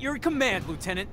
Your command, Lieutenant.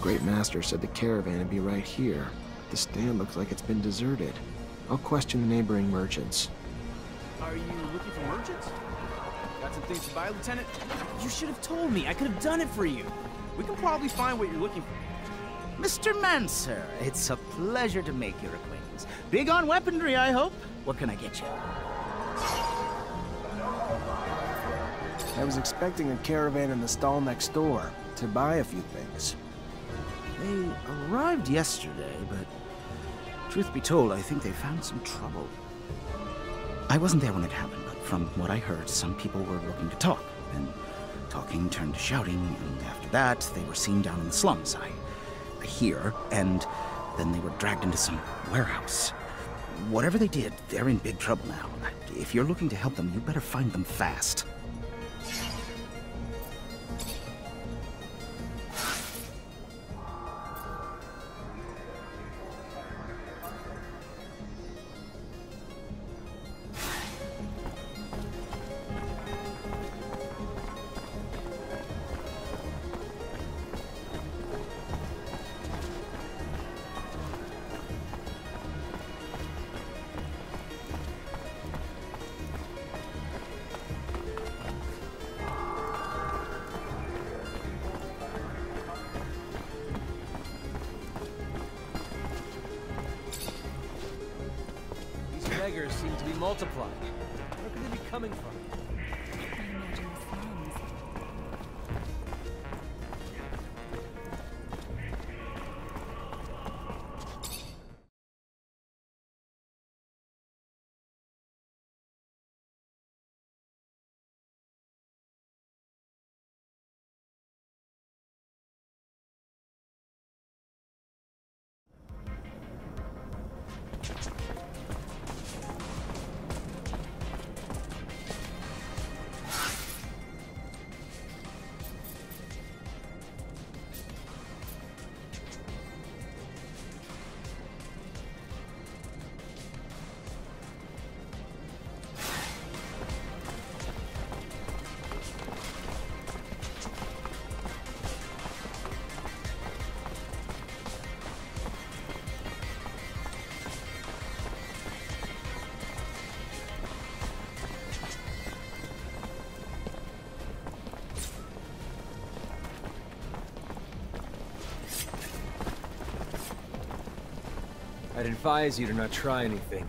Great Master said the caravan would be right here. The stand looks like it's been deserted. I'll question the neighboring merchants. Are you looking for merchants? Got some things to buy, Lieutenant? You should have told me. I could have done it for you. We can probably find what you're looking for. Mr. Mancer, it's a pleasure to make your acquaintance. Big on weaponry, I hope. What can I get you? I was expecting a caravan in the stall next door to buy a few things. They arrived yesterday, but truth be told, I think they found some trouble. I wasn't there when it happened, but from what I heard, some people were looking to talk, and talking turned to shouting, and after that, they were seen down in the slums. I, I hear, and then they were dragged into some warehouse. Whatever they did, they're in big trouble now. If you're looking to help them, you better find them fast. Beggars seem to be multiplying. Where could they be coming from? Advise you to not try anything.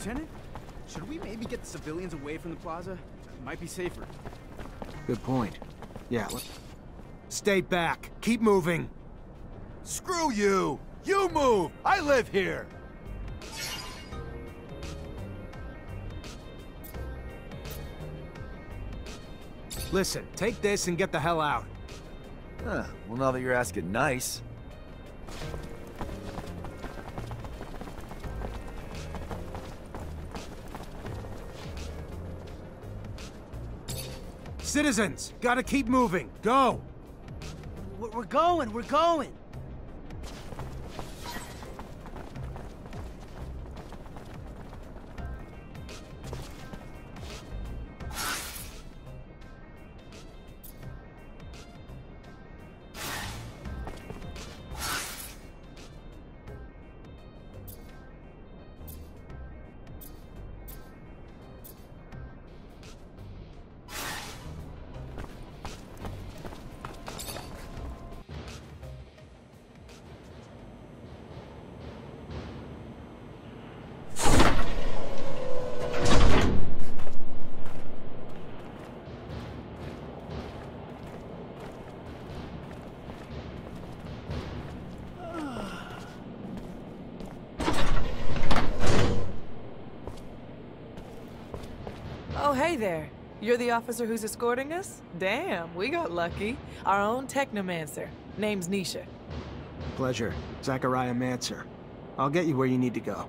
Lieutenant, should we maybe get the civilians away from the plaza? Might be safer. Good point. Yeah, let- Stay back. Keep moving. Screw you! You move! I live here! Listen, take this and get the hell out. Huh, well now that you're asking nice. Citizens, gotta keep moving. Go! We're, going, we're going. There. You're the officer who's escorting us? Damn, we got lucky. Our own technomancer. Name's Nisha. pleasure. Zachariah Mancer. I'll get you where you need to go.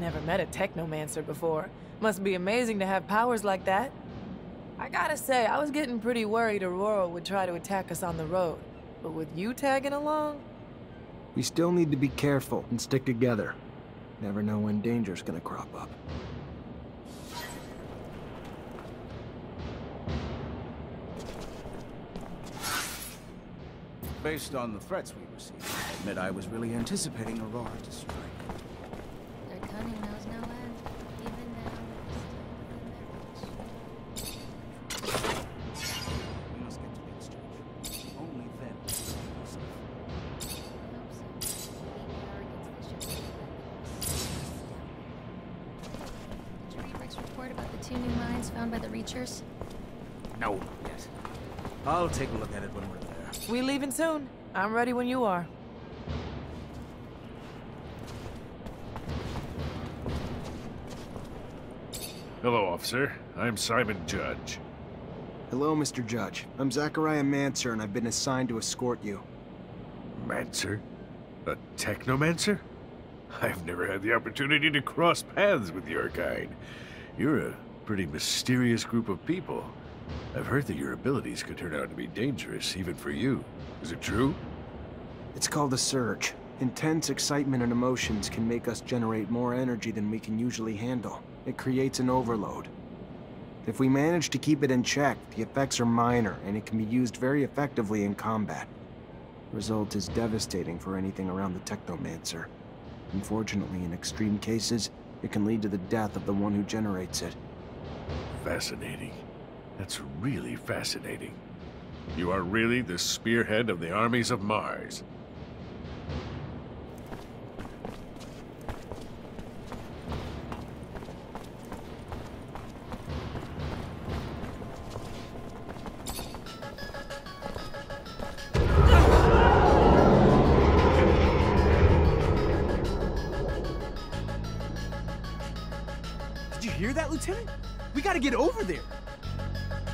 Never met a technomancer before. Must be amazing to have powers like that. I gotta say, I was getting pretty worried Aurora would try to attack us on the road. But with you tagging along, We still need to be careful and stick together. Never know when danger's gonna crop up. Based on the threats we received, I admit I was really anticipating Aurora to strike. Leaving soon. I'm ready when you are. Hello, officer. I'm Simon Judge. Hello, Mr. Judge. I'm Zachariah Mancer, and I've been assigned to escort you. Mancer? A technomancer? I've never had the opportunity to cross paths with your kind. You're a pretty mysterious group of people. I've heard that your abilities could turn out to be dangerous, even for you. Is it true? It's called a surge. Intense excitement and emotions can make us generate more energy than we can usually handle. It creates an overload. If we manage to keep it in check, the effects are minor, and it can be used very effectively in combat. The result is devastating for anything around the Technomancer. Unfortunately, in extreme cases, it can lead to the death of the one who generates it. Fascinating. That's really fascinating. You are really the spearhead of the armies of Mars.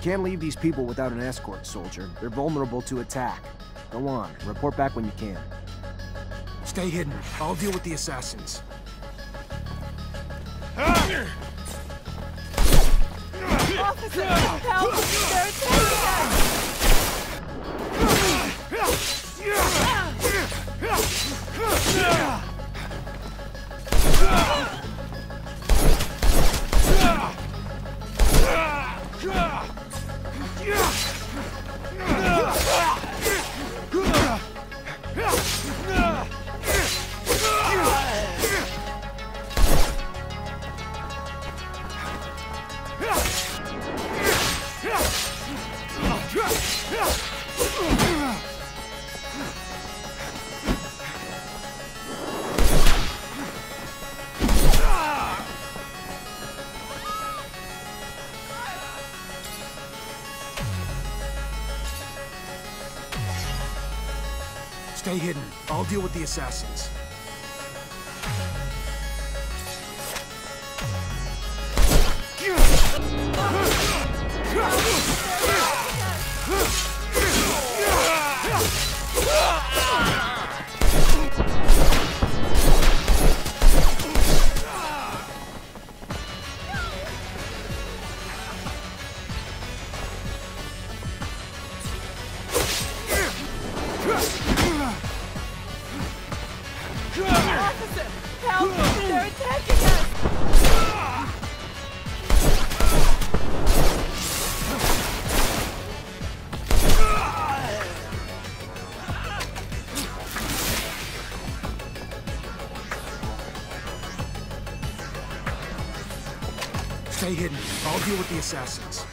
Can't leave these people without an escort, soldier. They're vulnerable to attack. Go on, report back when you can. Stay hidden. I'll deal with the assassins. Officer, help! They're attacking us! Hidden. I'll deal with the assassins. Hidden. I'll deal with the assassins.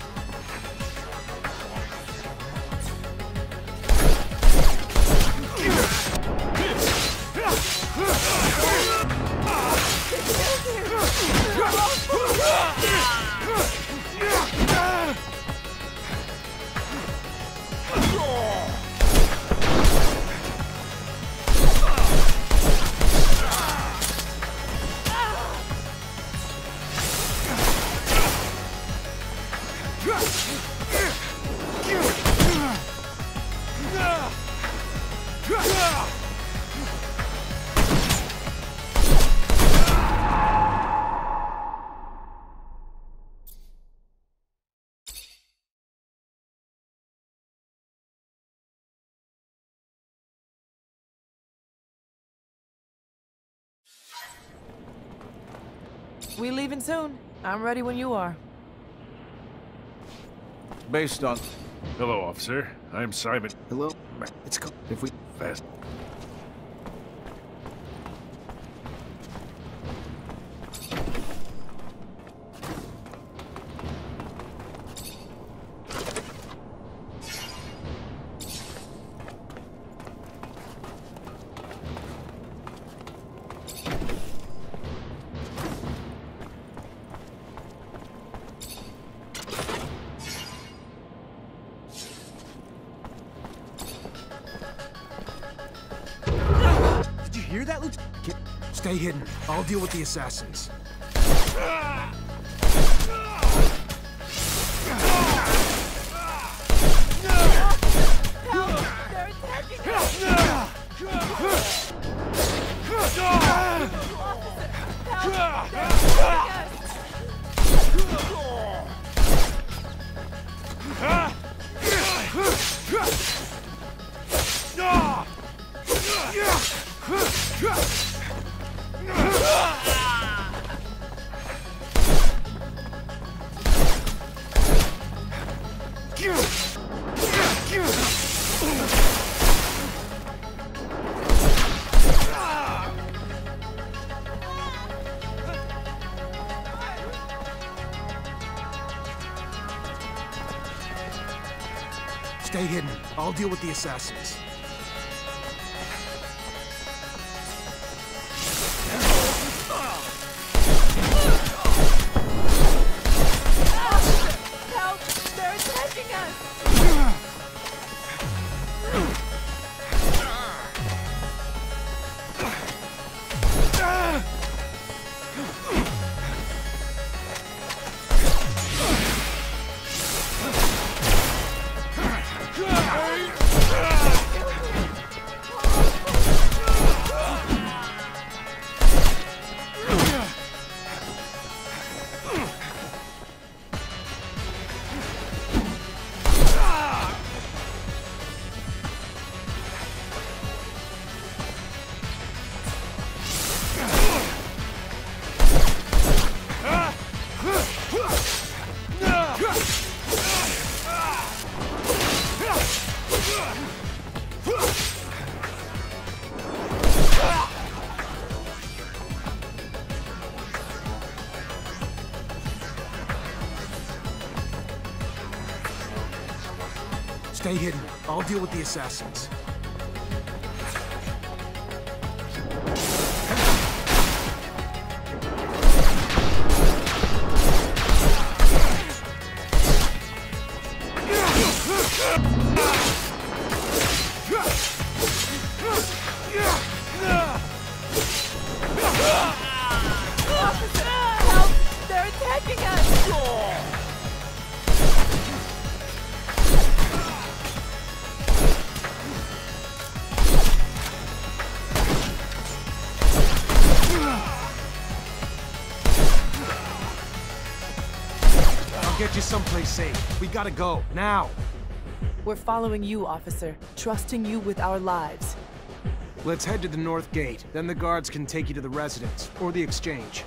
We soon. I'm ready when you are. Based on. Hello, officer. I'm Simon. Hello? It's called... If we... Fast. Stay hidden. I'll deal with the assassins. Help! Deal with the assassins. I'll deal with the assassins. Get you someplace safe. We gotta go, now. We're following you, officer, trusting you with our lives. Let's head to the north gate. Then the guards can take you to the residence, or the exchange.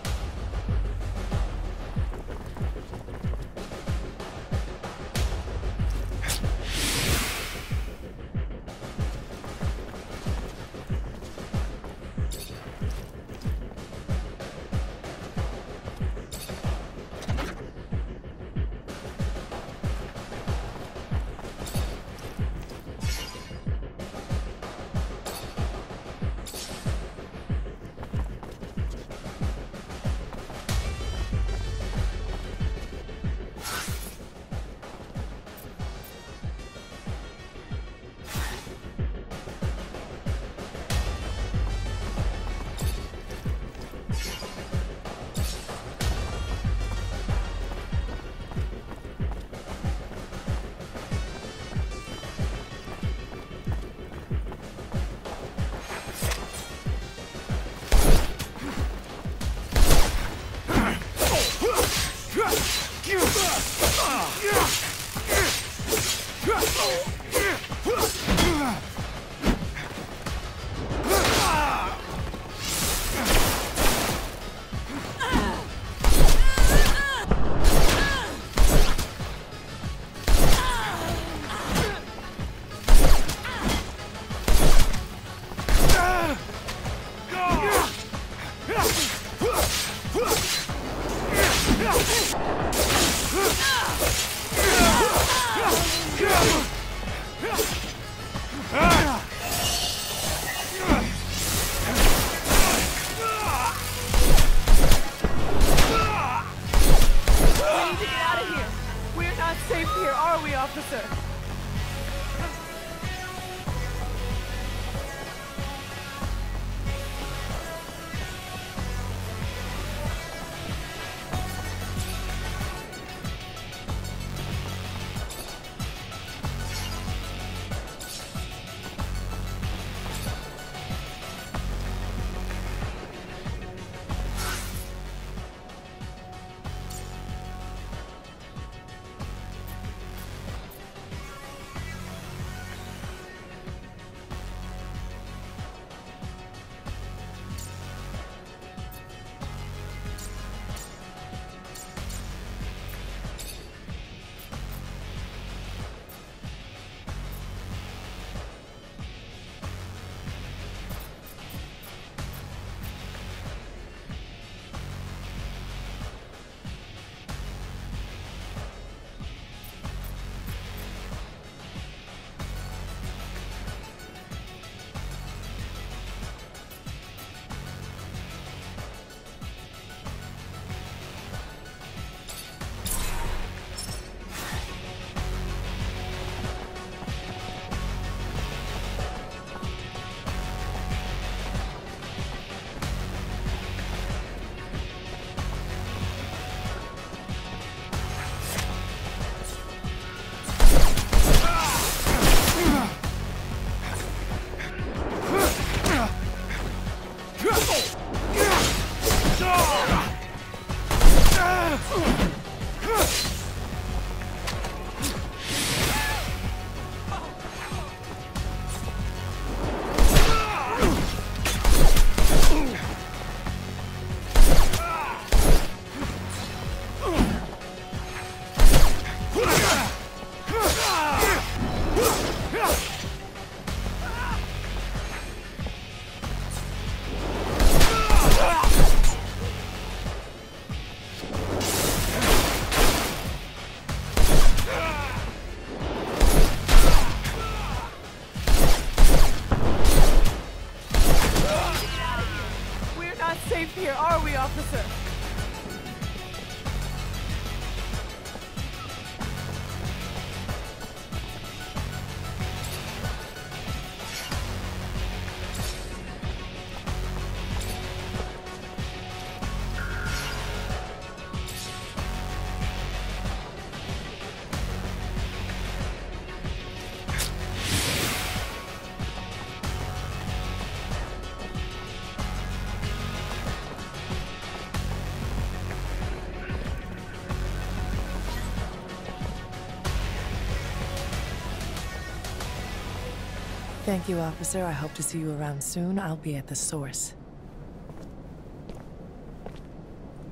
Thank you, officer. I hope to see you around soon. I'll be at the source.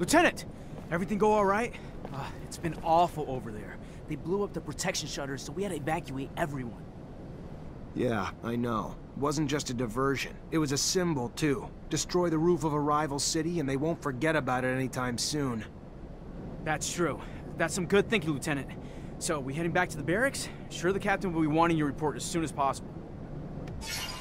Lieutenant! Everything go all right? Uh, it's been awful over there. They blew up the protection shutters, so we had to evacuate everyone. Yeah, I know. It Wasn't just a diversion. It was a symbol, too. Destroy the roof of a rival city, and they won't forget about it anytime soon. That's true. That's some good thinking, Lieutenant. So, we heading back to the barracks? Sure the captain will be wanting your report as soon as possible you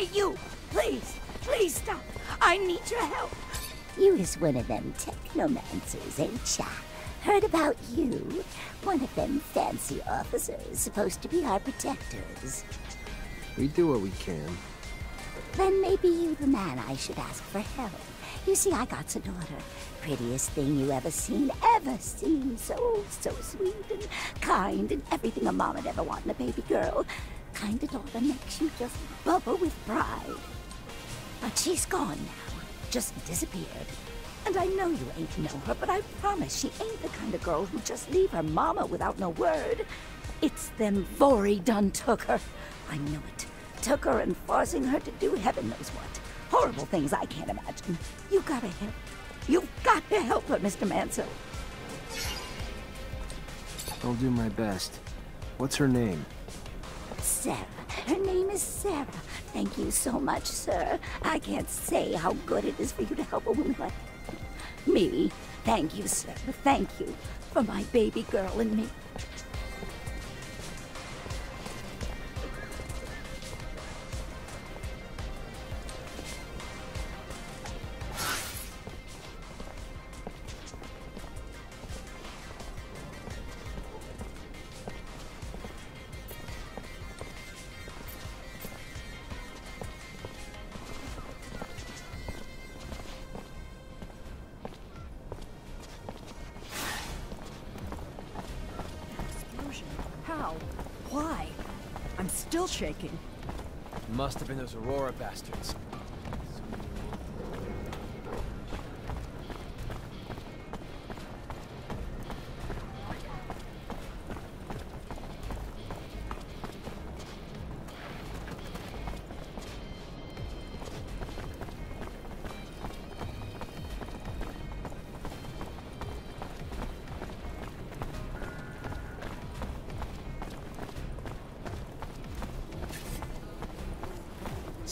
Hey, hey, you! Please, please stop! I need your help! You is one of them technomancers, ain't ya? Heard about you? One of them fancy officers supposed to be our protectors. We do what we can. Then maybe you the man I should ask for help. You see, I got a daughter. Prettiest thing you ever seen, ever seen. So, so sweet and kind and everything a mom'd ever want in a baby girl. Kind of daughter makes you just bubble with pride. But she's gone now. Just disappeared. And I know you ain't know her, but I promise she ain't the kind of girl who just leave her mama without no word. It's them Vory done took her. I know it. Took her and forcing her to do heaven knows what. Horrible things I can't imagine. You gotta help. You've got to help her, Mr. Mansell. I'll do my best. What's her name? Sarah. Her name is Sarah. Thank you so much, sir. I can't say how good it is for you to help a woman like me. Thank you, sir. Thank you for my baby girl and me. Shaking. Must have been those Aurora bastards.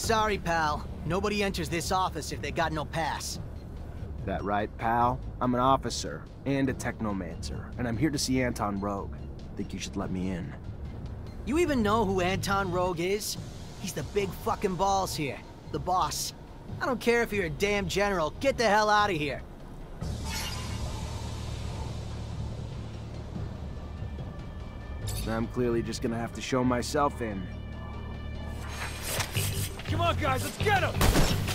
Sorry, pal. Nobody enters this office if they got no pass. That right, pal? I'm an officer and a technomancer, and I'm here to see Anton Rogue. Think you should let me in. You even know who Anton Rogue is? He's the big fucking balls here. The boss. I don't care if you're a damn general. Get the hell out of here. I'm clearly just gonna have to show myself in. Come on, guys, let's get him!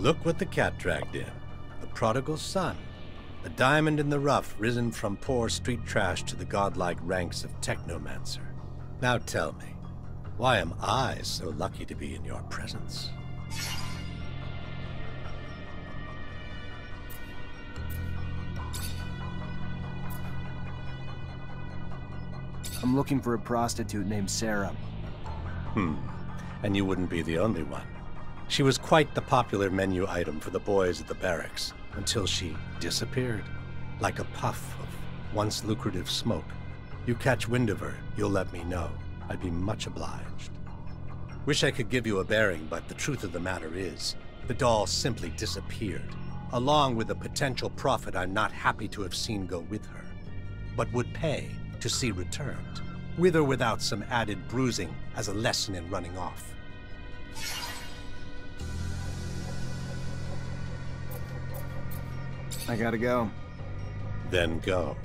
Look what the cat dragged in. The prodigal son. A diamond in the rough risen from poor street trash to the godlike ranks of Technomancer. Now tell me, why am I so lucky to be in your presence? I'm looking for a prostitute named Sarah. Hmm. And you wouldn't be the only one. She was quite the popular menu item for the boys at the barracks until she disappeared, like a puff of once lucrative smoke. You catch wind of her, you'll let me know. I'd be much obliged. Wish I could give you a bearing, but the truth of the matter is, the doll simply disappeared, along with a potential profit I'm not happy to have seen go with her, but would pay to see returned, with or without some added bruising as a lesson in running off. I gotta go. Then go.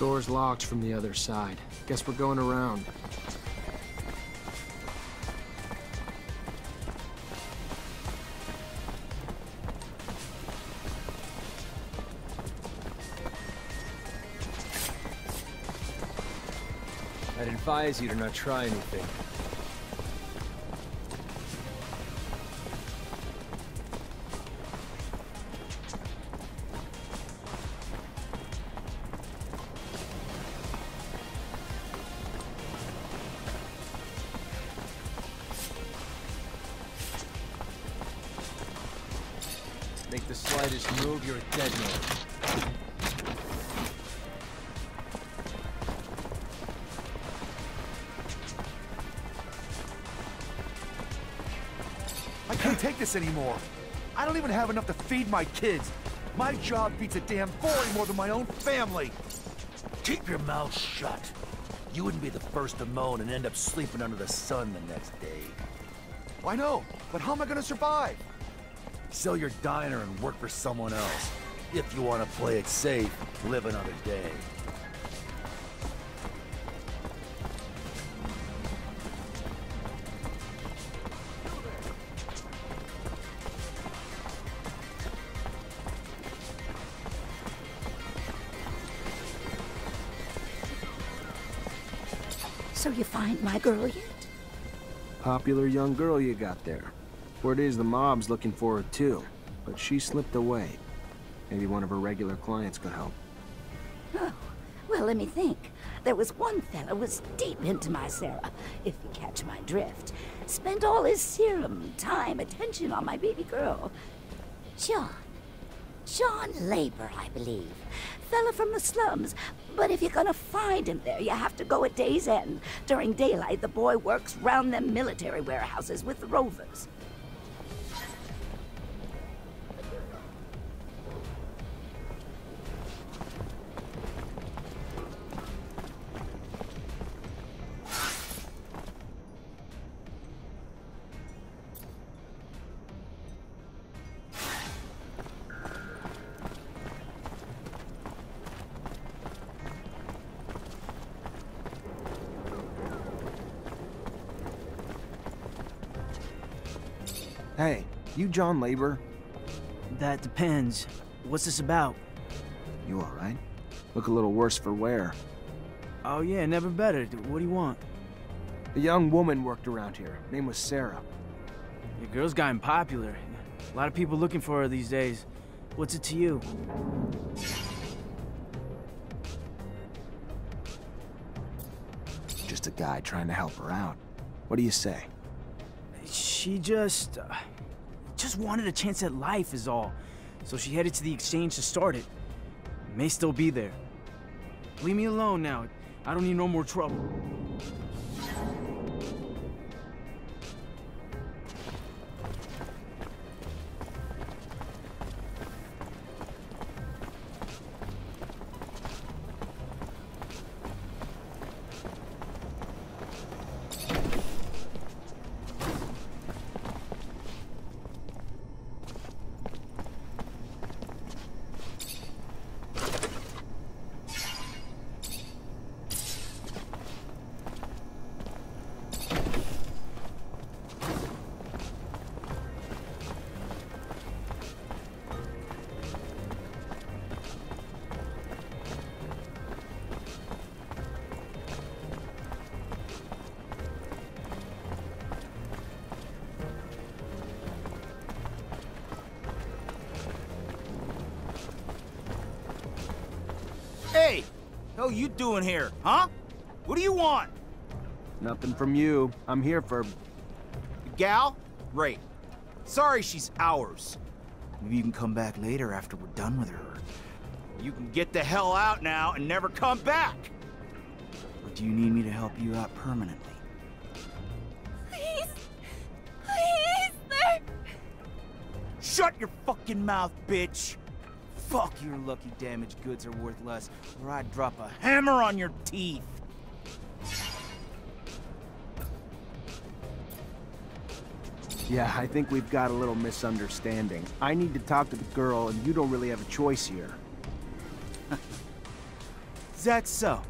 Door's locked from the other side. Guess we're going around. I'd advise you to not try anything. This anymore. I don't even have enough to feed my kids. My job beats a damn 40 more than my own family. Keep your mouth shut. You wouldn't be the first to moan and end up sleeping under the sun the next day. I know, but how am I gonna survive? Sell your diner and work for someone else. If you want to play it safe, live another day. My girl yet? Popular young girl you got there. Word is the mob's looking for her too, but she slipped away. Maybe one of her regular clients could help. Oh, well, let me think. There was one fella was deep into my Sarah, if you catch my drift. Spent all his serum, time, attention on my baby girl. John. John Labor, I believe. Fella from the slums. But if you're gonna find him there, you have to go at day's end. During daylight, the boy works round them military warehouses with the rovers. Hey, you John Labor? That depends. What's this about? You alright? Look a little worse for wear. Oh yeah, never better. What do you want? A young woman worked around here. Name was Sarah. Your girl's gotten popular. A lot of people looking for her these days. What's it to you? Just a guy trying to help her out. What do you say? She just... Uh, just wanted a chance at life is all. So she headed to the exchange to start it. May still be there. Leave me alone now. I don't need no more trouble. Hell you doing here, huh? What do you want? Nothing from you. I'm here for... Gal? Great. Sorry she's ours. Maybe you can come back later after we're done with her. You can get the hell out now and never come back! Or do you need me to help you out permanently? Please. Please, sir. Shut your fucking mouth, bitch! Fuck your lucky damaged goods are worth less, or I'd drop a hammer on your teeth! Yeah, I think we've got a little misunderstanding. I need to talk to the girl, and you don't really have a choice here. Is that so?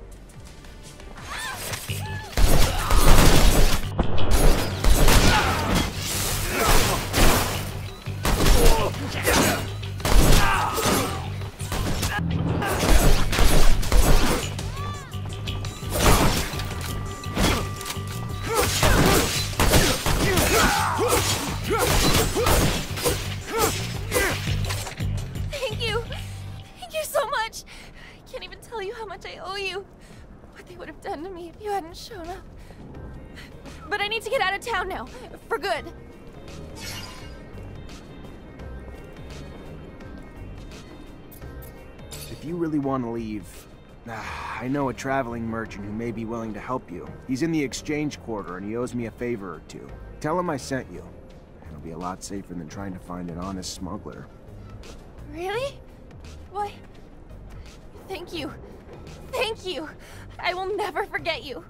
If you really want to leave, ah, I know a traveling merchant who may be willing to help you. He's in the exchange quarter and he owes me a favor or two. Tell him I sent you. It'll be a lot safer than trying to find an honest smuggler. Really? Why? Thank you. Thank you. I will never forget you.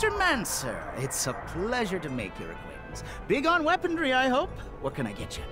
Mr. Mancer, it's a pleasure to make your acquaintance. Big on weaponry, I hope. What can I get you?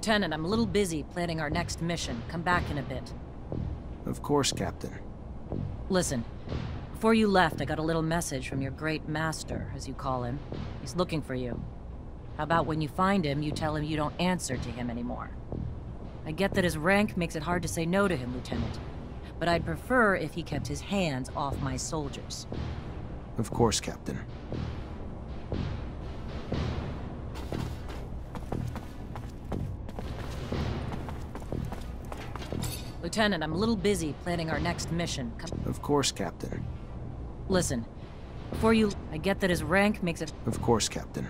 Lieutenant, I'm a little busy planning our next mission. Come back in a bit. Of course, Captain. Listen, before you left, I got a little message from your great master, as you call him. He's looking for you. How about when you find him, you tell him you don't answer to him anymore? I get that his rank makes it hard to say no to him, Lieutenant. But I'd prefer if he kept his hands off my soldiers. Of course, Captain. Lieutenant, I'm a little busy planning our next mission. Come Of course, Captain. Listen, before you... I get that his rank makes it... Of course, Captain.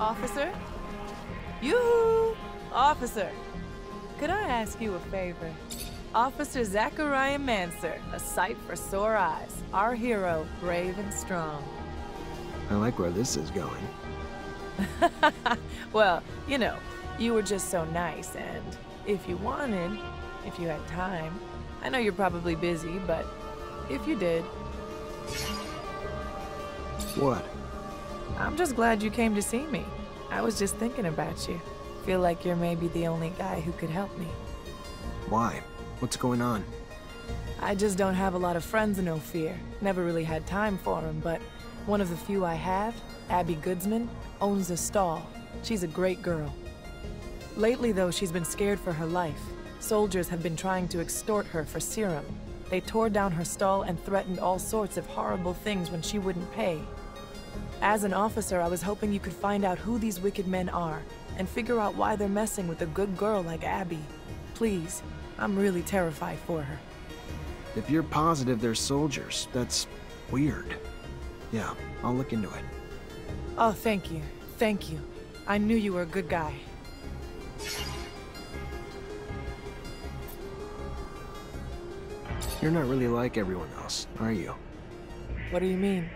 Officer? Yoo-hoo! Officer, could I ask you a favor? Officer Zachariah Mancer, a sight for sore eyes. Our hero, brave and strong. I like where this is going. well, you know, you were just so nice, and if you wanted, if you had time, I know you're probably busy, but if you did, What? I'm just glad you came to see me. I was just thinking about you. Feel like you're maybe the only guy who could help me. Why? What's going on? I just don't have a lot of friends in Ophir. Never really had time for them, but one of the few I have, Abby Goodsman, owns a stall. She's a great girl. Lately, though, she's been scared for her life. Soldiers have been trying to extort her for serum. They tore down her stall and threatened all sorts of horrible things when she wouldn't pay. As an officer, I was hoping you could find out who these wicked men are and figure out why they're messing with a good girl like Abby. Please, I'm really terrified for her. If you're positive they're soldiers, that's weird. Yeah, I'll look into it. Oh, thank you. Thank you. I knew you were a good guy. You're not really like everyone else, are you? What do you mean?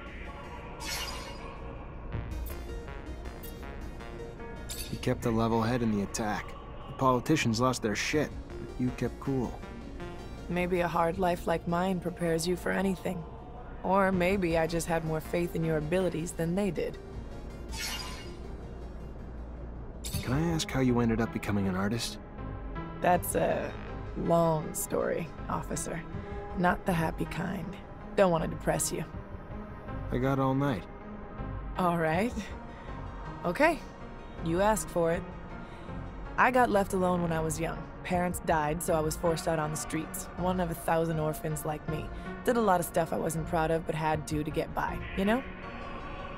You kept a level head in the attack. The politicians lost their shit, but you kept cool. Maybe a hard life like mine prepares you for anything. Or maybe I just had more faith in your abilities than they did. Can I ask how you ended up becoming an artist? That's a long story, officer. Not the happy kind. Don't want to depress you. I got all night. All right. Okay. You asked for it. I got left alone when I was young. Parents died, so I was forced out on the streets. One of a thousand orphans like me. Did a lot of stuff I wasn't proud of, but had to to get by, you know?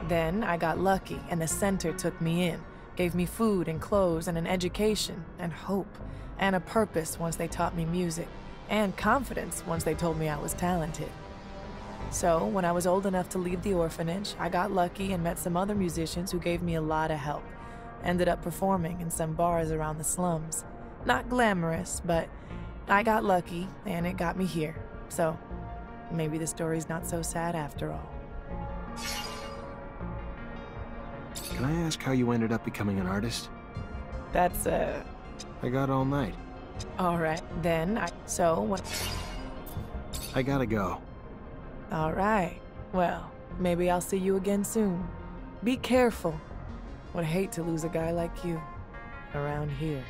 Then I got lucky, and the center took me in. Gave me food and clothes and an education and hope and a purpose once they taught me music and confidence once they told me I was talented. So, when I was old enough to leave the orphanage, I got lucky and met some other musicians who gave me a lot of help. Ended up performing in some bars around the slums. Not glamorous, but I got lucky and it got me here. So, Maybe the story's not so sad after all. Can I ask how you ended up becoming an artist? That's, uh... I got all night. Alright, then I... So, what... I gotta go. Alright. Well, maybe I'll see you again soon. Be careful. Would hate to lose a guy like you. Around here.